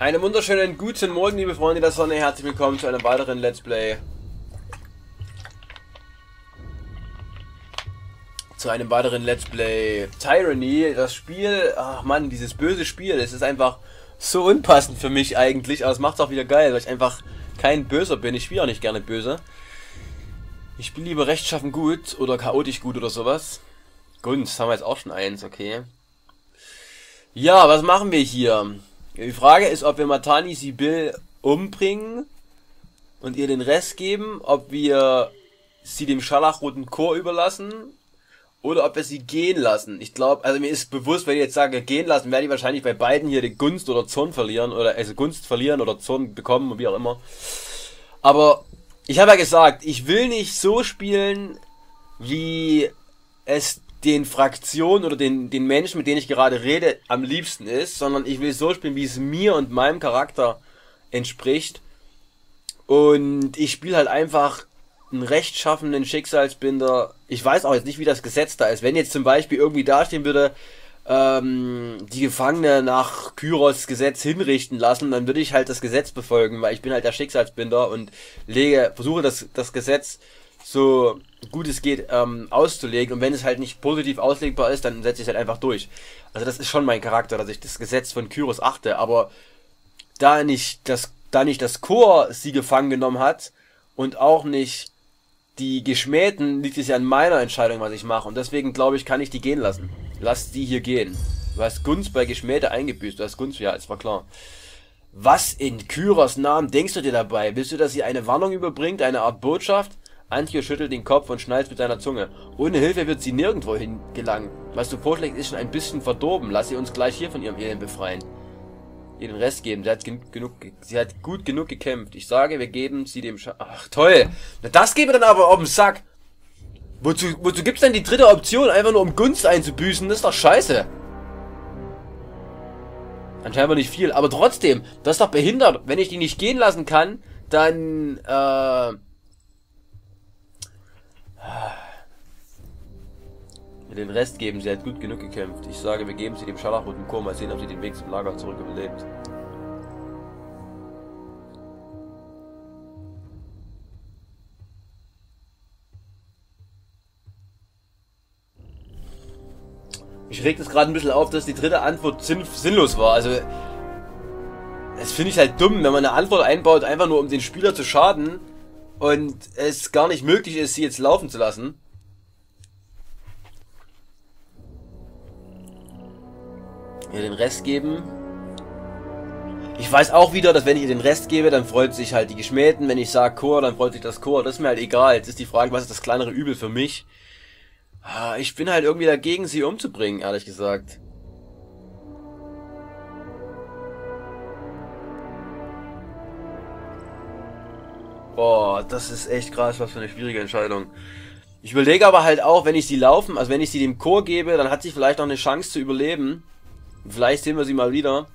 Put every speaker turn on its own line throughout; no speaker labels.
Einen wunderschönen guten Morgen, liebe Freunde der Sonne. Herzlich willkommen zu einem weiteren Let's Play. Zu einem weiteren Let's Play Tyranny. Das Spiel, ach man, dieses böse Spiel, es ist einfach so unpassend für mich eigentlich. Aber es macht es auch wieder geil, weil ich einfach kein Böser bin. Ich spiele auch nicht gerne böse. Ich spiele lieber rechtschaffen gut oder chaotisch gut oder sowas. Gunst, haben wir jetzt auch schon eins, okay. Ja, was machen wir hier? Die Frage ist, ob wir Matani Sibyl umbringen und ihr den Rest geben, ob wir sie dem scharlachroten Chor überlassen oder ob wir sie gehen lassen. Ich glaube, also mir ist bewusst, wenn ich jetzt sage gehen lassen, werde ich wahrscheinlich bei beiden hier die Gunst oder Zorn verlieren oder also Gunst verlieren oder Zorn bekommen und wie auch immer. Aber ich habe ja gesagt, ich will nicht so spielen, wie es den Fraktionen oder den, den Menschen, mit denen ich gerade rede, am liebsten ist, sondern ich will so spielen, wie es mir und meinem Charakter entspricht. Und ich spiele halt einfach einen rechtschaffenden Schicksalsbinder. Ich weiß auch jetzt nicht, wie das Gesetz da ist. Wenn jetzt zum Beispiel irgendwie dastehen würde, ähm, die Gefangene nach Kyros Gesetz hinrichten lassen, dann würde ich halt das Gesetz befolgen, weil ich bin halt der Schicksalsbinder und lege, versuche das, das Gesetz so gut es geht ähm, auszulegen und wenn es halt nicht positiv auslegbar ist, dann setze ich es halt einfach durch. Also das ist schon mein Charakter, dass ich das Gesetz von Kyros achte, aber da nicht das, da nicht das Chor sie gefangen genommen hat und auch nicht die Geschmähten, liegt es ja an meiner Entscheidung, was ich mache und deswegen glaube ich, kann ich die gehen lassen. Lass die hier gehen. Du hast Gunst bei Geschmähte eingebüßt, du hast Gunst, ja, es war klar. Was in Kyros Namen denkst du dir dabei? Willst du, dass sie eine Warnung überbringt, eine Art Botschaft? Antje schüttelt den Kopf und schnallt mit seiner Zunge. Ohne Hilfe wird sie nirgendwo gelangen. Was du vorschlägst, ist schon ein bisschen verdorben. Lass sie uns gleich hier von ihrem Elend befreien. Ihr den Rest geben. Sie hat, genug, sie hat gut genug gekämpft. Ich sage, wir geben sie dem Sch Ach, toll. Na, das gebe dann aber auf den Sack. Wozu, wozu gibt's denn die dritte Option? Einfach nur um Gunst einzubüßen? Das ist doch scheiße. Anscheinend nicht viel. Aber trotzdem, das ist doch behindert. Wenn ich die nicht gehen lassen kann, dann, äh den Rest geben, sie hat gut genug gekämpft. Ich sage, wir geben sie dem Scharlachroten Chor, mal sehen, ob sie den Weg zum Lager zurück überlebt. Ich regt es gerade ein bisschen auf, dass die dritte Antwort sinn sinnlos war. Also, das finde ich halt dumm, wenn man eine Antwort einbaut, einfach nur um den Spieler zu schaden und es gar nicht möglich ist, sie jetzt laufen zu lassen. Ihr den Rest geben. Ich weiß auch wieder, dass wenn ich ihr den Rest gebe, dann freut sich halt die Geschmähten. Wenn ich sage Chor, dann freut sich das Chor. Das ist mir halt egal. Jetzt ist die Frage, was ist das kleinere Übel für mich? Ah, ich bin halt irgendwie dagegen, sie umzubringen, ehrlich gesagt. Boah, das ist echt krass, was für eine schwierige Entscheidung. Ich überlege aber halt auch, wenn ich sie laufen, also wenn ich sie dem Chor gebe, dann hat sie vielleicht noch eine Chance zu überleben. Vielleicht sehen wir sie mal wieder.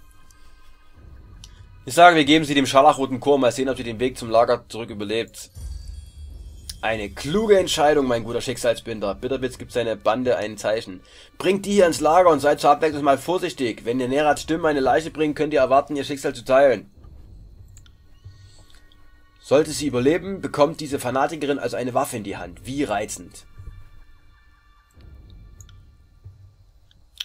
Ich sage, wir geben sie dem scharlachroten Chor, mal sehen, ob sie den Weg zum Lager zurück überlebt. Eine kluge Entscheidung, mein guter Schicksalsbinder. Bitterwitz gibt seine Bande ein Zeichen. Bringt die hier ins Lager und seid zur Abwechslung mal vorsichtig. Wenn ihr Nerat Stimmen eine Leiche bringt, könnt ihr erwarten, ihr Schicksal zu teilen. Sollte sie überleben, bekommt diese Fanatikerin also eine Waffe in die Hand. Wie reizend.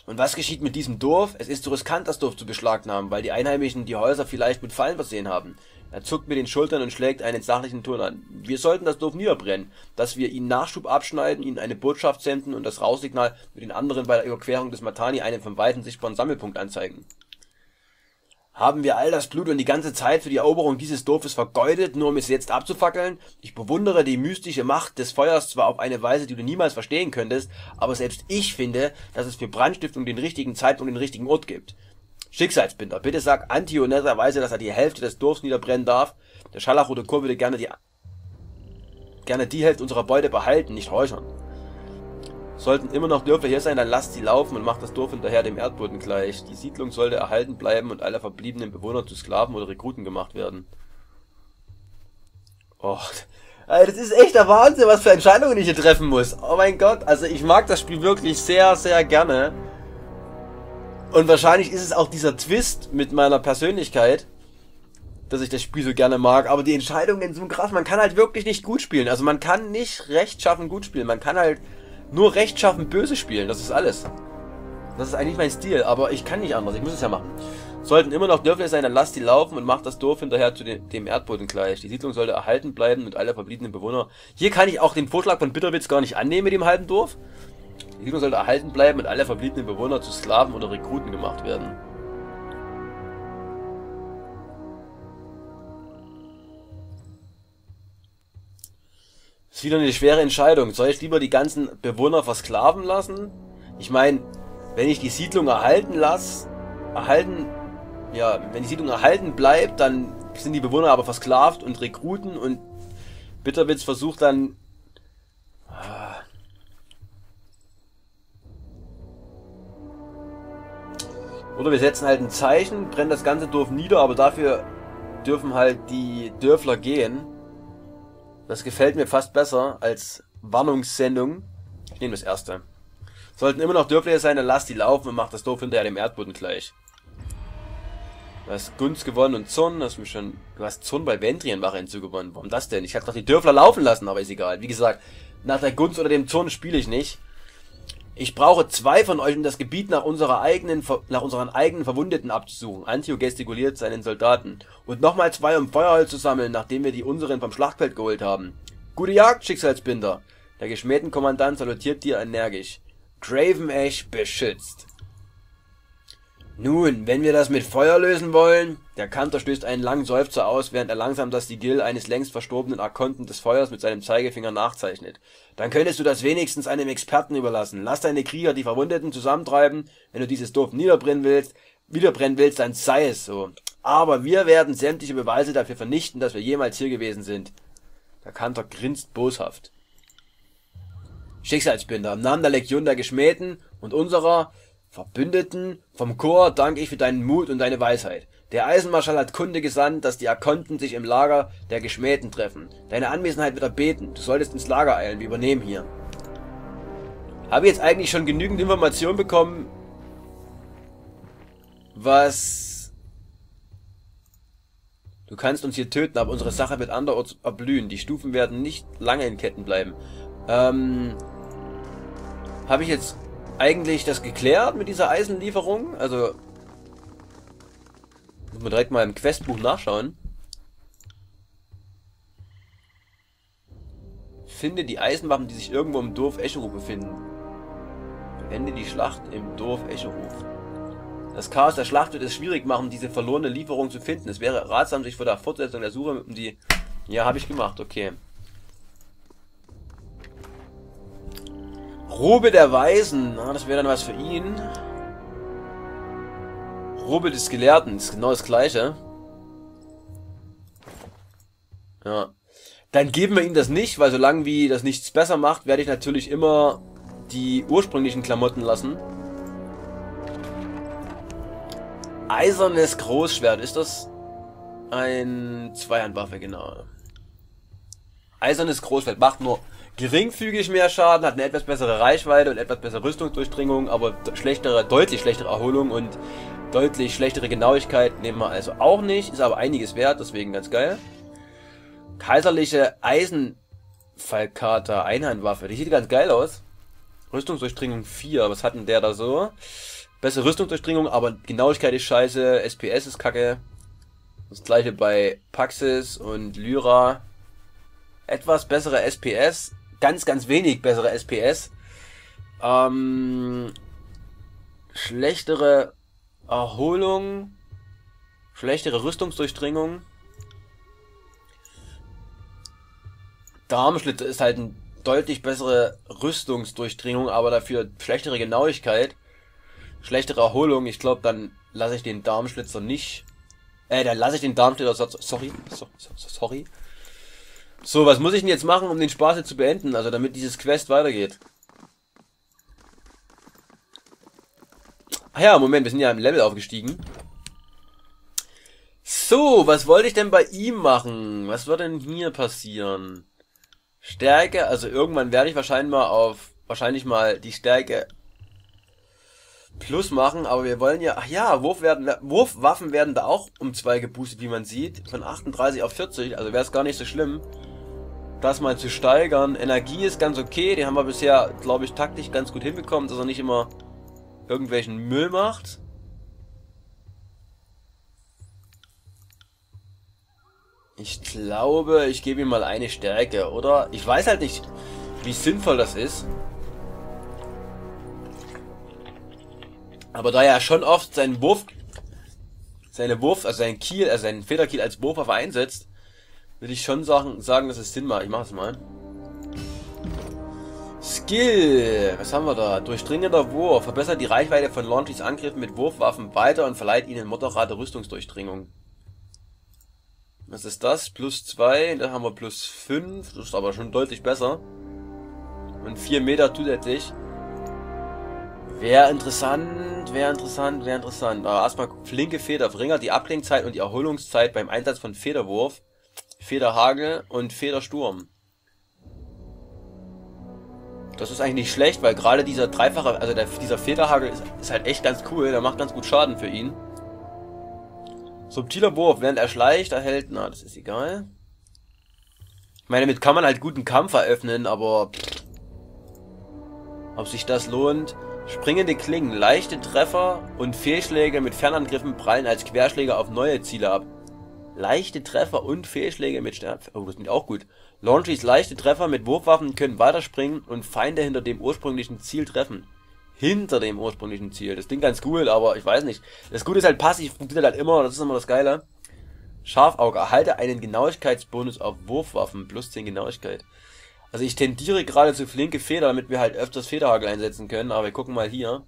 Und was geschieht mit diesem Dorf? Es ist zu riskant, das Dorf zu beschlagnahmen, weil die Einheimischen die Häuser vielleicht mit Fallen versehen haben. Er zuckt mit den Schultern und schlägt einen sachlichen Ton an. Wir sollten das Dorf niederbrennen, dass wir ihnen Nachschub abschneiden, ihnen eine Botschaft senden und das Raussignal mit den anderen bei der Überquerung des Matani einen vom Weiten sichtbaren Sammelpunkt anzeigen. Haben wir all das Blut und die ganze Zeit für die Eroberung dieses Dorfes vergeudet, nur um es jetzt abzufackeln? Ich bewundere die mystische Macht des Feuers zwar auf eine Weise, die du niemals verstehen könntest, aber selbst ich finde, dass es für Brandstiftung den richtigen Zeitpunkt und den richtigen Ort gibt. Schicksalsbinder, bitte sag Antio netterweise, dass er die Hälfte des Dorfs niederbrennen darf. Der Scharlachrote Chor würde gerne die, gerne die Hälfte unserer Beute behalten, nicht räuchern. Sollten immer noch Dörfer hier sein, dann lasst sie laufen und macht das Dorf hinterher dem Erdboden gleich. Die Siedlung sollte erhalten bleiben und alle verbliebenen Bewohner zu Sklaven oder Rekruten gemacht werden. Oh, das ist echt der Wahnsinn, was für Entscheidungen ich hier treffen muss. Oh mein Gott, also ich mag das Spiel wirklich sehr, sehr gerne. Und wahrscheinlich ist es auch dieser Twist mit meiner Persönlichkeit, dass ich das Spiel so gerne mag. Aber die Entscheidungen sind so krass. Man kann halt wirklich nicht gut spielen. Also man kann nicht rechtschaffen gut spielen. Man kann halt nur rechtschaffen böse spielen. Das ist alles. Das ist eigentlich mein Stil. Aber ich kann nicht anders. Ich muss es ja machen. Sollten immer noch Dörfer sein, dann lasst die laufen und macht das Dorf hinterher zu dem Erdboden gleich. Die Siedlung sollte erhalten bleiben und alle verbliebenen Bewohner. Hier kann ich auch den Vorschlag von Bitterwitz gar nicht annehmen mit dem halben Dorf. Die Siedlung sollte erhalten bleiben und alle verbliebenen Bewohner zu Sklaven oder Rekruten gemacht werden. Ist wieder eine schwere Entscheidung. Soll ich lieber die ganzen Bewohner versklaven lassen? Ich meine, wenn ich die Siedlung erhalten lasse, erhalten, ja, wenn die Siedlung erhalten bleibt, dann sind die Bewohner aber versklavt und Rekruten und Bitterwitz versucht dann Oder wir setzen halt ein Zeichen, brennen das ganze Dorf nieder, aber dafür dürfen halt die Dörfler gehen. Das gefällt mir fast besser als Warnungssendung. Ich nehme das erste. Sollten immer noch Dörfler sein, dann lass die laufen und mach das Dorf hinterher dem Erdboden gleich. Du hast Gunst gewonnen und Zorn, hast mich schon. Du hast Zorn bei Ventrienwache hinzugewonnen. Warum das denn? Ich hätte doch die Dörfler laufen lassen, aber ist egal. Wie gesagt, nach der Gunst oder dem Zorn spiele ich nicht. Ich brauche zwei von euch, um das Gebiet nach, unserer eigenen, nach unseren eigenen Verwundeten abzusuchen. Antio gestikuliert seinen Soldaten. Und nochmal zwei, um Feuerholz zu sammeln, nachdem wir die unseren vom Schlachtfeld geholt haben. Gute Jagd, Schicksalsbinder. Der geschmähten Kommandant salutiert dir energisch. Draven Ash beschützt. Nun, wenn wir das mit Feuer lösen wollen, der Kanter stößt einen langen Seufzer aus, während er langsam das Sigil eines längst verstorbenen Arkonten des Feuers mit seinem Zeigefinger nachzeichnet. Dann könntest du das wenigstens einem Experten überlassen. Lass deine Krieger die Verwundeten zusammentreiben. Wenn du dieses Dorf niederbrennen willst, wiederbrennen willst, dann sei es so. Aber wir werden sämtliche Beweise dafür vernichten, dass wir jemals hier gewesen sind. Der Kanter grinst boshaft. Schicksalsbinder, im Namen der Legion der Geschmähten und unserer Verbündeten vom Chor danke ich für deinen Mut und deine Weisheit. Der Eisenmarschall hat Kunde gesandt, dass die Akonten sich im Lager der Geschmähten treffen. Deine Anwesenheit wird erbeten. Du solltest ins Lager eilen. Wir übernehmen hier. Habe jetzt eigentlich schon genügend Informationen bekommen, was... Du kannst uns hier töten, aber unsere Sache wird anderorts erblühen. Die Stufen werden nicht lange in Ketten bleiben. Ähm... Habe ich jetzt eigentlich das geklärt mit dieser Eisenlieferung? Also, muss man direkt mal im Questbuch nachschauen. Finde die Eisenwaffen, die sich irgendwo im Dorf Echerow befinden. Beende die Schlacht im Dorf Echerow. Das Chaos der Schlacht wird es schwierig machen, diese verlorene Lieferung zu finden. Es wäre ratsam, sich vor der Fortsetzung der Suche um die... Ja, habe ich gemacht, okay. Robe der Weisen. Ah, das wäre dann was für ihn. Robe des Gelehrten. ist genau das gleiche. Ja. Dann geben wir ihm das nicht, weil solange wie das nichts besser macht, werde ich natürlich immer die ursprünglichen Klamotten lassen. Eisernes Großschwert. Ist das ein Zweihandwaffe, genau. Eisernes Großschwert macht nur geringfügig mehr Schaden, hat eine etwas bessere Reichweite und etwas bessere Rüstungsdurchdringung, aber schlechtere, deutlich schlechtere Erholung und deutlich schlechtere Genauigkeit nehmen wir also auch nicht, ist aber einiges wert, deswegen ganz geil. Kaiserliche Eisenfalkata Einhandwaffe, die sieht ganz geil aus. Rüstungsdurchdringung 4, was hat denn der da so? Bessere Rüstungsdurchdringung, aber Genauigkeit ist scheiße, SPS ist kacke. Das gleiche bei Paxis und Lyra. Etwas bessere SPS, ganz, ganz wenig bessere SPS. Ähm, schlechtere Erholung, schlechtere Rüstungsdurchdringung. Darmschlitter ist halt eine deutlich bessere Rüstungsdurchdringung, aber dafür schlechtere Genauigkeit, schlechtere Erholung. Ich glaube, dann lasse ich den Darmschlitzer nicht. Äh, dann lasse ich den Darmschlitzer. Sorry, sorry. So, was muss ich denn jetzt machen, um den Spaß jetzt zu beenden? Also damit dieses Quest weitergeht. Ach ja, Moment, wir sind ja im Level aufgestiegen. So, was wollte ich denn bei ihm machen? Was wird denn hier passieren? Stärke, also irgendwann werde ich wahrscheinlich mal auf, wahrscheinlich mal die Stärke Plus machen, aber wir wollen ja, ach ja, Wurf werden, Wurfwaffen werden da auch um zwei geboostet, wie man sieht. Von 38 auf 40, also wäre es gar nicht so schlimm, das mal zu steigern. Energie ist ganz okay, die haben wir bisher, glaube ich, taktisch ganz gut hinbekommen, dass er nicht immer irgendwelchen Müll macht. Ich glaube, ich gebe ihm mal eine Stärke, oder? Ich weiß halt nicht, wie sinnvoll das ist. Aber da er schon oft seinen Wurf, seine Wurf, also seinen Kiel, also seinen Federkiel als Wurfwaffe einsetzt, würde ich schon sagen, sagen, dass es Sinn macht. Ich mache es mal. Skill. Was haben wir da? Durchdringender Wurf. Verbessert die Reichweite von Launchys Angriffen mit Wurfwaffen weiter und verleiht ihnen moderate Rüstungsdurchdringung. Was ist das? Plus 2, da haben wir plus 5, das ist aber schon deutlich besser. Und 4 Meter zusätzlich. Wäre interessant, wäre interessant, wäre interessant. Aber erstmal flinke Feder, verringert die Ablenkzeit und die Erholungszeit beim Einsatz von Federwurf, Federhagel und Federsturm. Das ist eigentlich nicht schlecht, weil gerade dieser dreifache, also der, dieser Federhagel ist, ist halt echt ganz cool, der macht ganz gut Schaden für ihn. Subtiler Wurf, während er schleicht, erhält, na, das ist egal. Ich meine, damit kann man halt guten Kampf eröffnen, aber pff, ob sich das lohnt. Springende Klingen, leichte Treffer und Fehlschläge mit Fernangriffen prallen als Querschläge auf neue Ziele ab. Leichte Treffer und Fehlschläge mit Stern... Oh, das klingt auch gut. Launchies leichte Treffer mit Wurfwaffen können weiterspringen und Feinde hinter dem ursprünglichen Ziel treffen hinter dem ursprünglichen Ziel. Das klingt ganz cool, aber ich weiß nicht. Das Gute ist halt passiv, funktioniert halt immer, das ist immer das Geile. Scharfauge, erhalte einen Genauigkeitsbonus auf Wurfwaffen, plus 10 Genauigkeit. Also ich tendiere gerade zu flinke Feder, damit wir halt öfters Federhagel einsetzen können, aber wir gucken mal hier.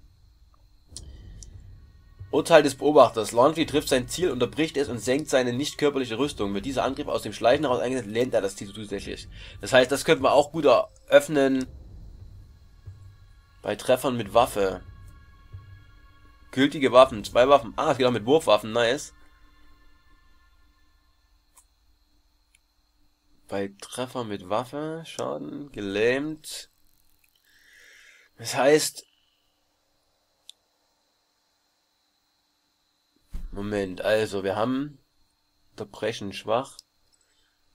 Urteil des Beobachters. Laundry trifft sein Ziel, unterbricht es und senkt seine nicht körperliche Rüstung. Wird dieser Angriff aus dem Schleichen heraus eingesetzt, lehnt er das Ziel zusätzlich. Das heißt, das könnten wir auch gut eröffnen, bei Treffern mit Waffe. Gültige Waffen. Zwei Waffen. Ah, es geht auch mit Wurfwaffen. Nice. Bei Treffer mit Waffe. Schaden. Gelähmt. Das heißt... Moment, also wir haben... Unterbrechen schwach.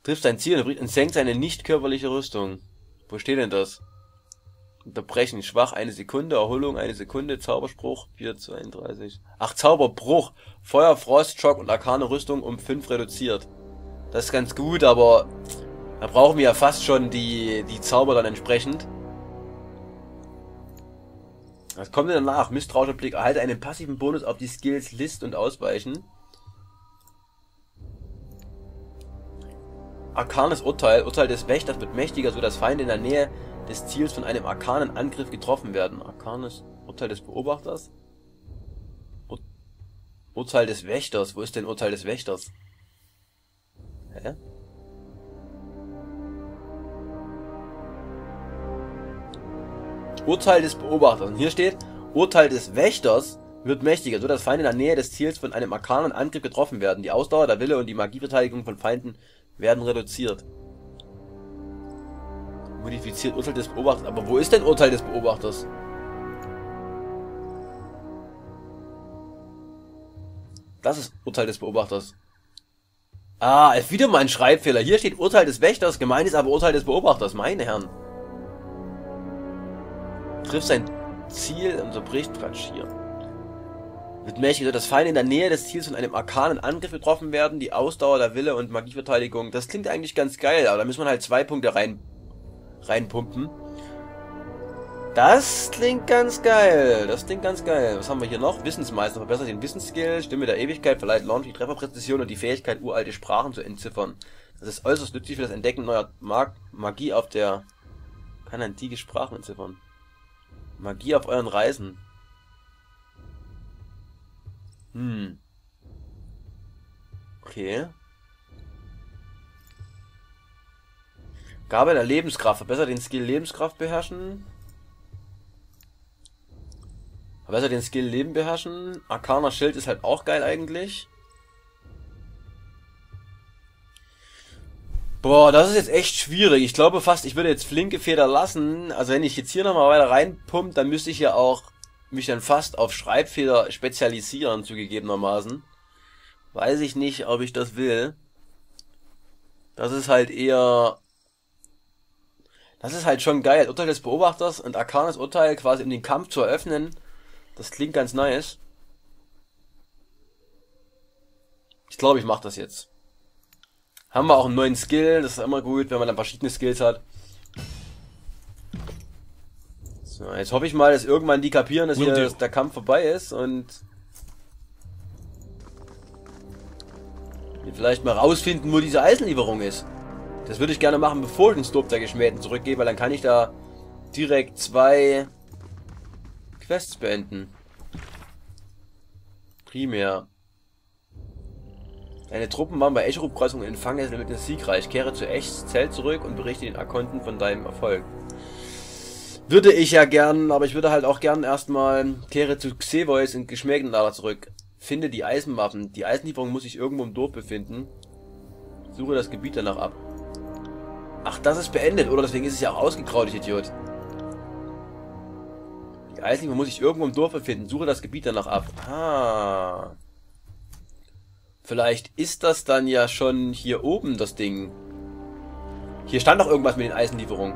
Trifft sein Ziel und senkt seine nicht körperliche Rüstung. Wo steht denn das? Unterbrechen, schwach, eine Sekunde, Erholung, eine Sekunde, Zauberspruch, 432. Ach, Zauberbruch, Feuer, Frost, Schock und arkane Rüstung um 5 reduziert. Das ist ganz gut, aber da brauchen wir ja fast schon die, die Zauber dann entsprechend. Was kommt denn danach? Misstrauischer Blick, erhalte einen passiven Bonus auf die Skills List und Ausweichen. Arkanes Urteil, Urteil des Wächters wird mächtiger, so dass Feinde in der Nähe des Ziels von einem arkanen Angriff getroffen werden. Arkanes Urteil des Beobachters? Ur Urteil des Wächters. Wo ist denn Urteil des Wächters? Hä? Urteil des Beobachters. Und hier steht, Urteil des Wächters wird mächtiger, so dass Feinde in der Nähe des Ziels von einem arkanen Angriff getroffen werden. Die Ausdauer, der Wille und die Magieverteidigung von Feinden werden reduziert. Modifiziert Urteil des Beobachters. Aber wo ist denn Urteil des Beobachters? Das ist Urteil des Beobachters. Ah, wieder mal ein Schreibfehler. Hier steht Urteil des Wächters, gemeint ist aber Urteil des Beobachters. Meine Herren. Trifft sein Ziel und unterbricht Quatsch hier. Wird mächtig, dass Feinde in der Nähe des Ziels von einem arkanen Angriff getroffen werden, die Ausdauer, der Wille und Magieverteidigung. Das klingt eigentlich ganz geil, aber da muss man halt zwei Punkte rein reinpumpen. Das klingt ganz geil. Das klingt ganz geil. Was haben wir hier noch? Wissensmeister verbessert den Wissensskill, Stimme der Ewigkeit verleiht Launch die Trefferpräzision und die Fähigkeit, uralte Sprachen zu entziffern. Das ist äußerst nützlich für das Entdecken neuer Mag Magie auf der... Kann antike Sprachen entziffern. Magie auf euren Reisen. Hm. Okay. Gabe der Lebenskraft. Verbessert den Skill Lebenskraft beherrschen. Verbessert den Skill Leben beherrschen. Arkaner Schild ist halt auch geil eigentlich. Boah, das ist jetzt echt schwierig. Ich glaube fast, ich würde jetzt flinke Feder lassen. Also wenn ich jetzt hier nochmal weiter reinpumpt, dann müsste ich ja auch mich dann fast auf Schreibfehler spezialisieren, zugegebenermaßen. Weiß ich nicht, ob ich das will. Das ist halt eher... Das ist halt schon geil. Urteil des Beobachters und Arcanes Urteil quasi um den Kampf zu eröffnen. Das klingt ganz nice. Ich glaube, ich mache das jetzt. Haben wir auch einen neuen Skill. Das ist immer gut, wenn man dann verschiedene Skills hat. So, jetzt hoffe ich mal, dass irgendwann die kapieren, dass hier der Kampf vorbei ist und wir vielleicht mal rausfinden, wo diese Eisenlieferung ist. Das würde ich gerne machen, bevor ich den Stop der Geschmähten zurückgebe, weil dann kann ich da direkt zwei Quests beenden. Primär. Deine Truppen waren bei Echerup-Kreuzung in Empfang mit siegreich. Kehre zu Echs Zelt zurück und berichte den Akonten von deinem Erfolg. Würde ich ja gern, aber ich würde halt auch gern erstmal kehre zu Xevois in Geschmägenlader zurück. Finde die Eisenwaffen. Die Eisenlieferung muss sich irgendwo im Dorf befinden. Suche das Gebiet danach ab. Ach, das ist beendet, oder? Deswegen ist es ja auch ausgegraut, ich Idiot. Die Eisenlieferung muss sich irgendwo im Dorf befinden. Suche das Gebiet danach ab. Ah. Vielleicht ist das dann ja schon hier oben, das Ding. Hier stand doch irgendwas mit den Eisenlieferungen.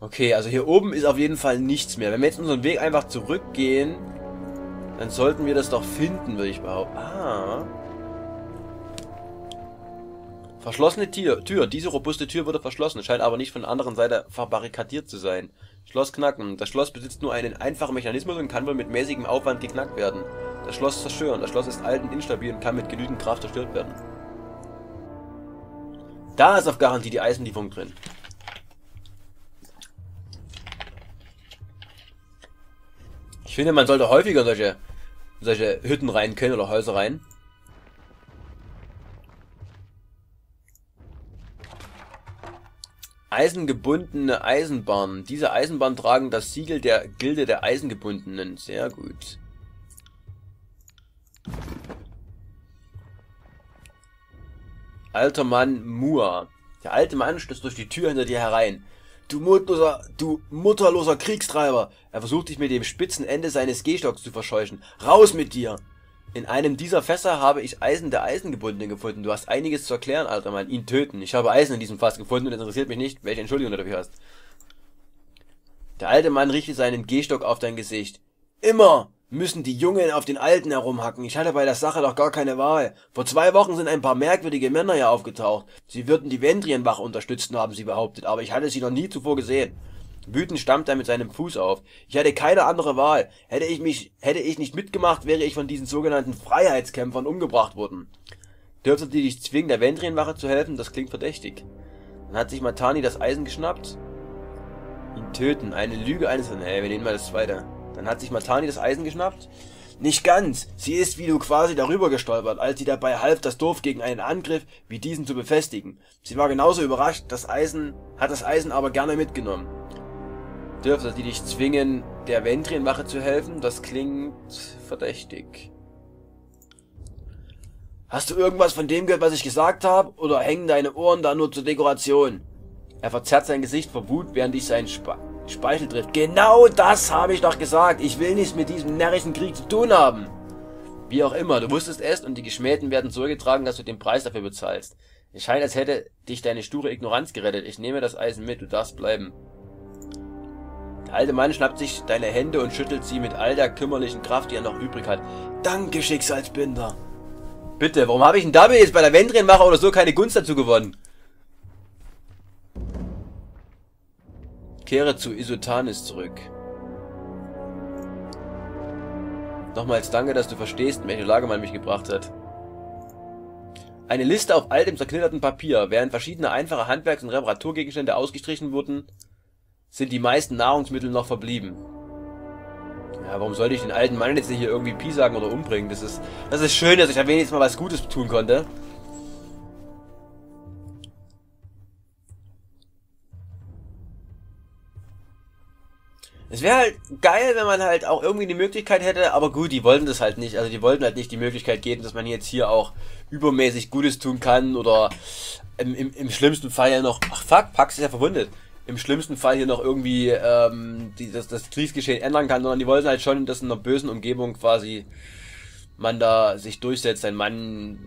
Okay, also hier oben ist auf jeden Fall nichts mehr. Wenn wir jetzt unseren Weg einfach zurückgehen, dann sollten wir das doch finden, würde ich behaupten. Ah. Verschlossene Tür. Tür. Diese robuste Tür wurde verschlossen, scheint aber nicht von der anderen Seite verbarrikadiert zu sein. Schloss knacken. Das Schloss besitzt nur einen einfachen Mechanismus und kann wohl mit mäßigem Aufwand geknackt werden. Das Schloss zerstören. Das Schloss ist alt und instabil und kann mit genügend Kraft zerstört werden. Da ist auf Garantie die Eisenlieferung drin. Ich finde, man sollte häufiger solche, solche Hütten rein können oder Häuser rein. Eisengebundene Eisenbahn. Diese Eisenbahn tragen das Siegel der Gilde der Eisengebundenen. Sehr gut. Alter Mann Mua. Der alte Mann stößt durch die Tür hinter dir herein. Du mutloser, du mutterloser Kriegstreiber! Er versucht dich mit dem spitzen Ende seines Gehstocks zu verscheuchen. Raus mit dir! In einem dieser Fässer habe ich Eisen der Eisengebundenen gefunden. Du hast einiges zu erklären, alter Mann. Ihn töten. Ich habe Eisen in diesem Fass gefunden und interessiert mich nicht, welche Entschuldigung du dafür hast. Der alte Mann richtet seinen Gehstock auf dein Gesicht. Immer! müssen die Jungen auf den Alten herumhacken. Ich hatte bei der Sache doch gar keine Wahl. Vor zwei Wochen sind ein paar merkwürdige Männer hier aufgetaucht. Sie würden die Vendrienwache unterstützen, haben sie behauptet, aber ich hatte sie noch nie zuvor gesehen. Wütend stammt er mit seinem Fuß auf. Ich hatte keine andere Wahl. Hätte ich mich, hätte ich nicht mitgemacht, wäre ich von diesen sogenannten Freiheitskämpfern umgebracht worden. Dürfte die dich zwingen, der Vendrienwache zu helfen? Das klingt verdächtig. Dann hat sich Matani das Eisen geschnappt. Ihn töten. Eine Lüge eines... Nee, wir nehmen mal das zweite. Dann hat sich Matani das Eisen geschnappt. Nicht ganz. Sie ist wie du quasi darüber gestolpert, als sie dabei half, das Dorf gegen einen Angriff wie diesen zu befestigen. Sie war genauso überrascht, das Eisen, hat das Eisen aber gerne mitgenommen. Dürfte sie dich zwingen, der Ventrienwache zu helfen? Das klingt verdächtig. Hast du irgendwas von dem gehört, was ich gesagt habe? Oder hängen deine Ohren da nur zur Dekoration? Er verzerrt sein Gesicht vor Wut, während ich sein Sp Speichel trifft. Genau das habe ich doch gesagt. Ich will nichts mit diesem närrischen Krieg zu tun haben. Wie auch immer, du wusstest es und die Geschmähten werden so getragen, dass du den Preis dafür bezahlst. Es scheint, als hätte dich deine sture Ignoranz gerettet. Ich nehme das Eisen mit, du darfst bleiben. Der alte Mann schnappt sich deine Hände und schüttelt sie mit all der kümmerlichen Kraft, die er noch übrig hat. Danke, Schicksalsbinder. Bitte, warum habe ich denn dabei jetzt bei der Wendrienmacher oder so keine Gunst dazu gewonnen? Kehre zu Isotanis zurück. Nochmals danke, dass du verstehst, in welche Lage man mich gebracht hat. Eine Liste auf altem zerknitterten Papier. Während verschiedene einfache Handwerks- und Reparaturgegenstände ausgestrichen wurden, sind die meisten Nahrungsmittel noch verblieben. Ja, warum sollte ich den alten Mann jetzt hier irgendwie piesagen oder umbringen? Das ist, das ist schön, dass ich da wenigstens mal was Gutes tun konnte. Es wäre halt geil, wenn man halt auch irgendwie die Möglichkeit hätte, aber gut, die wollten das halt nicht. Also die wollten halt nicht die Möglichkeit geben, dass man jetzt hier auch übermäßig Gutes tun kann oder im, im, im schlimmsten Fall ja noch. Ach fuck, Pax ist ja verwundet. Im schlimmsten Fall hier noch irgendwie ähm, die, das, das Kriegsgeschehen ändern kann, sondern die wollten halt schon, dass in einer bösen Umgebung quasi man da sich durchsetzt, ein Mann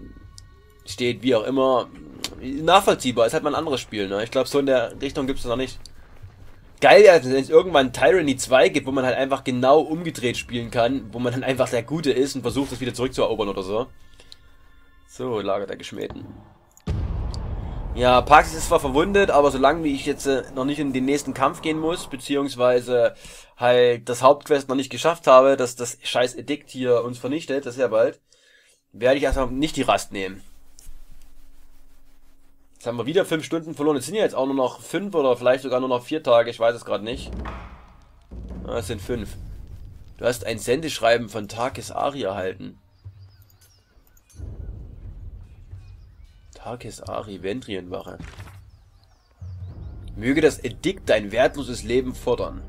steht, wie auch immer. Nachvollziehbar, ist halt mal ein anderes Spiel, ne? Ich glaube, so in der Richtung gibt es noch nicht geil wäre, wenn es irgendwann Tyranny 2 gibt, wo man halt einfach genau umgedreht spielen kann, wo man dann einfach der Gute ist und versucht, das wieder zurückzuerobern oder so. So, Lager der Geschmähten. Ja, Pax ist zwar verwundet, aber solange wie ich jetzt äh, noch nicht in den nächsten Kampf gehen muss, beziehungsweise halt das Hauptquest noch nicht geschafft habe, dass das scheiß Edikt hier uns vernichtet, das ist ja bald, werde ich erstmal nicht die Rast nehmen. Jetzt haben wir wieder fünf Stunden verloren. Es sind ja jetzt auch nur noch fünf oder vielleicht sogar nur noch vier Tage. Ich weiß es gerade nicht. Ah, es sind fünf. Du hast ein Sendeschreiben von Takis Ari erhalten. Takis Ari, Vendrienwache. Möge das Edikt dein wertloses Leben fordern.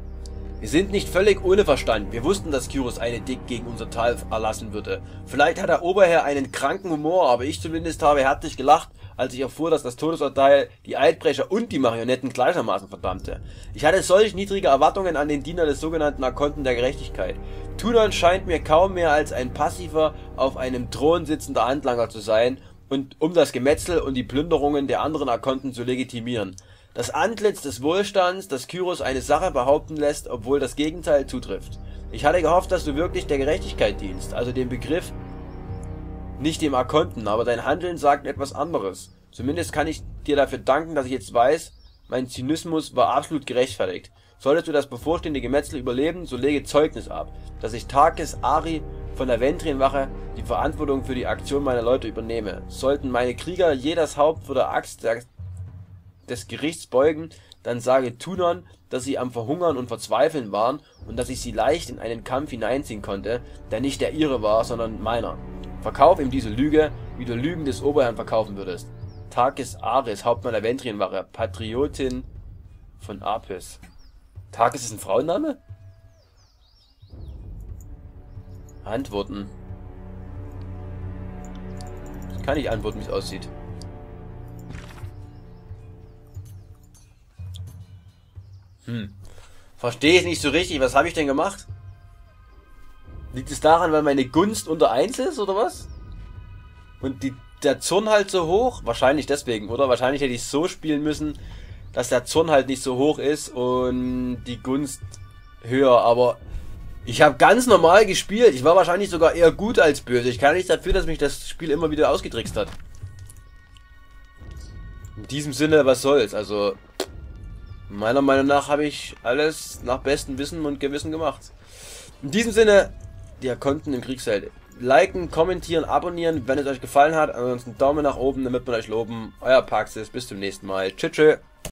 Wir sind nicht völlig ohne Verstand. Wir wussten, dass Kyros ein Edikt gegen unser Tal erlassen würde. Vielleicht hat der Oberherr einen kranken Humor, aber ich zumindest habe herzlich gelacht, als ich erfuhr, dass das Todesurteil die Eidbrecher und die Marionetten gleichermaßen verdammte. Ich hatte solch niedrige Erwartungen an den Diener des sogenannten Arkonten der Gerechtigkeit. Tunon scheint mir kaum mehr als ein passiver, auf einem Thron sitzender Handlanger zu sein, und um das Gemetzel und die Plünderungen der anderen Arkonten zu legitimieren. Das Antlitz des Wohlstands, das Kyros eine Sache behaupten lässt, obwohl das Gegenteil zutrifft. Ich hatte gehofft, dass du wirklich der Gerechtigkeit dienst, also dem Begriff nicht dem Arkonten, aber dein Handeln sagt etwas anderes. Zumindest kann ich dir dafür danken, dass ich jetzt weiß, mein Zynismus war absolut gerechtfertigt. Solltest du das bevorstehende Gemetzel überleben, so lege Zeugnis ab, dass ich Takes Ari von der Ventrienwache die Verantwortung für die Aktion meiner Leute übernehme. Sollten meine Krieger jedes Haupt vor der Axt der, des Gerichts beugen, dann sage Tunon, dass sie am Verhungern und Verzweifeln waren und dass ich sie leicht in einen Kampf hineinziehen konnte, der nicht der ihre war, sondern meiner. Verkauf ihm diese Lüge, wie du Lügen des Oberherrn verkaufen würdest. Takis Ares, Hauptmann der Ventrienwache, Patriotin von Apis. Takis ist ein Frauenname? Antworten. Ich kann nicht antworten, wie es aussieht. Hm. Verstehe ich nicht so richtig. Was habe ich denn gemacht? Liegt es daran, weil meine Gunst unter 1 ist, oder was? Und die, der Zorn halt so hoch? Wahrscheinlich deswegen, oder? Wahrscheinlich hätte ich so spielen müssen, dass der Zorn halt nicht so hoch ist und die Gunst höher, aber ich habe ganz normal gespielt. Ich war wahrscheinlich sogar eher gut als böse. Ich kann nichts dafür, dass mich das Spiel immer wieder ausgetrickst hat. In diesem Sinne, was soll's? Also, meiner Meinung nach habe ich alles nach bestem Wissen und Gewissen gemacht. In diesem Sinne, der Konten im Kriegsheld. Liken, kommentieren, abonnieren, wenn es euch gefallen hat. Ansonsten Daumen nach oben, damit wir euch loben. Euer Paxis, bis zum nächsten Mal. Tschüss. tschüss.